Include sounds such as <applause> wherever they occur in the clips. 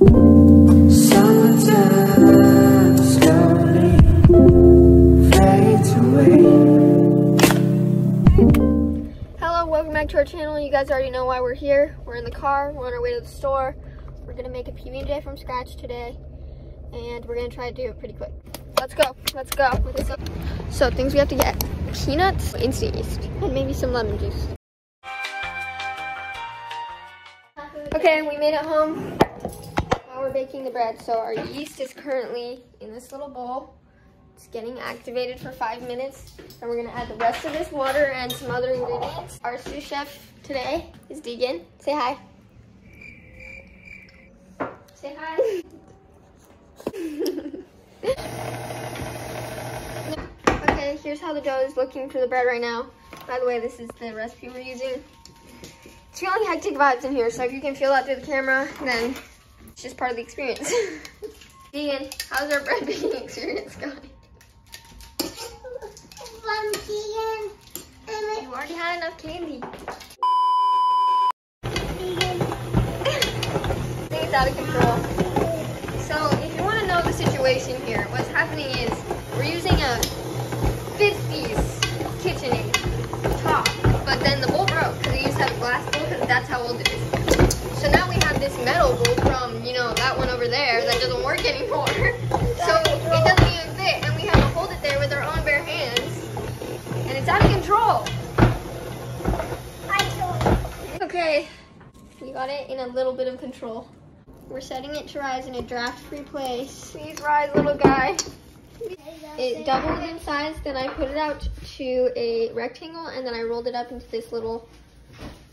Hello, welcome back to our channel. You guys already know why we're here. We're in the car, we're on our way to the store. We're gonna make a PB&J from scratch today. And we're gonna try to do it pretty quick. Let's go, let's go. So things we have to get, peanuts, instant yeast, and maybe some lemon juice. Okay, we made it home. Now we're baking the bread. So our yeast is currently in this little bowl. It's getting activated for five minutes. And we're gonna add the rest of this water and some other ingredients. Our sous chef today is Deegan. Say hi. Say hi. <laughs> okay, here's how the dough is looking for the bread right now. By the way, this is the recipe we're using. It's feeling hectic vibes in here, so if you can feel that through the camera, then it's just part of the experience. <laughs> Deegan, how's our bread baking experience going? Fun, Keegan. And You already had enough candy. Keegan. I think it's out of control. So if you want to know the situation here, what's happening is we're using a 50s we got it in a little bit of control. We're setting it to rise in a draft-free place. Please rise, little guy. It doubled in size, then I put it out to a rectangle, and then I rolled it up into this little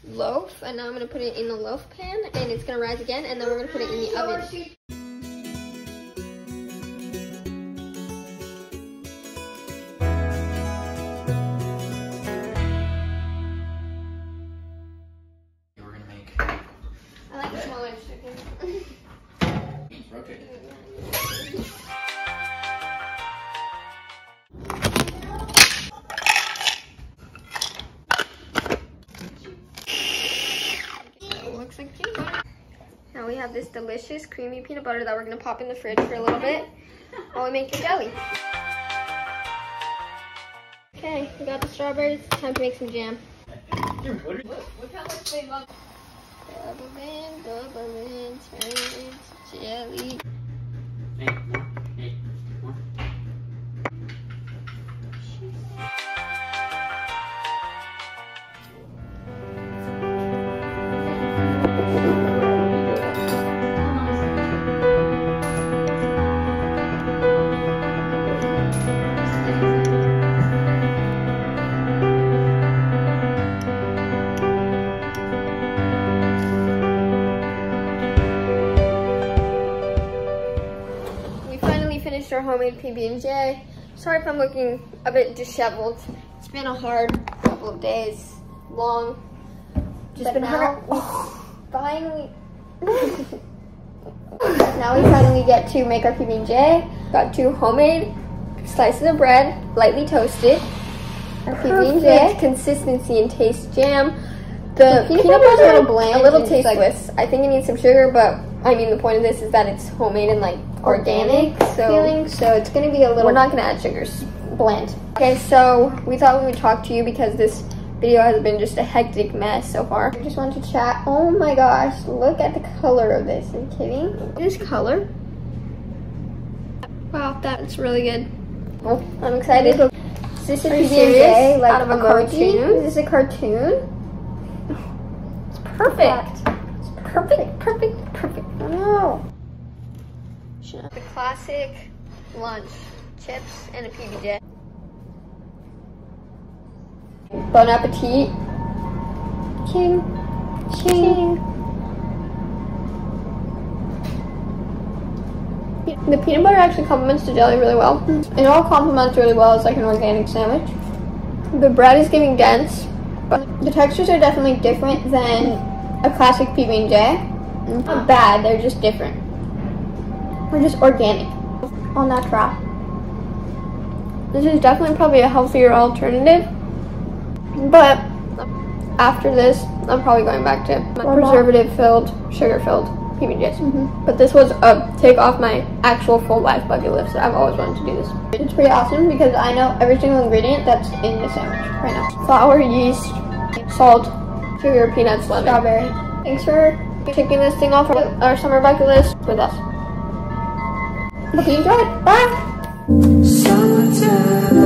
loaf. And now I'm gonna put it in the loaf pan, and it's gonna rise again, and then we're gonna put it in the oven. Now we have this delicious creamy peanut butter that we're gonna pop in the fridge for a little bit while we make the jelly. Okay, we got the strawberries. Time to make some jam. Bubbling, bubbling, turns jelly. Hey. Hey, more. We our homemade PB&J. Sorry if I'm looking a bit disheveled. It's been a hard couple of days, long. Just But been now hard. finally. <laughs> now we finally get to make our PB&J. Got two homemade slices of bread, lightly toasted. Our PB&J consistency and taste jam. The, peanut, peanut butter is a little bland, a little it's like- tasteless. I think it needs some sugar, but I mean the point of this is that it's homemade and like organic, so feeling, so it's gonna be a little we're not gonna add sugars. bland. Okay, so we thought we would talk to you because this video has been just a hectic mess so far. I just want to chat. Oh my gosh, look at the color of this. Are you kidding? This color. Wow, that's really good. Oh, I'm excited. Is this a PB&J? Like Out of a emoji? cartoon? Is this a cartoon? It's perfect. It's perfect, perfect, perfect. Oh. I know. The classic lunch, chips and a PBJ. Bon appetit. Ching. Ching. The peanut butter actually complements the jelly really well. Hmm. It all complements really well as like an organic sandwich. The bread is getting dense, but the textures are definitely different than a classic PB&J. Not oh. bad, they're just different. They're just organic. All natural. This is definitely probably a healthier alternative. But after this, I'm probably going back to my preservative filled, sugar filled PBJs. Mm-hmm. But this was a take off my actual full life bucket list. I've always wanted to do this. It's pretty awesome because I know every single ingredient that's in the sandwich right now. Flour, yeast, salt, sugar, peanuts, lemon. Strawberry. Thanks for kicking this thing off our summer bucket list with us. Hope you enjoyed. Bye. Summertime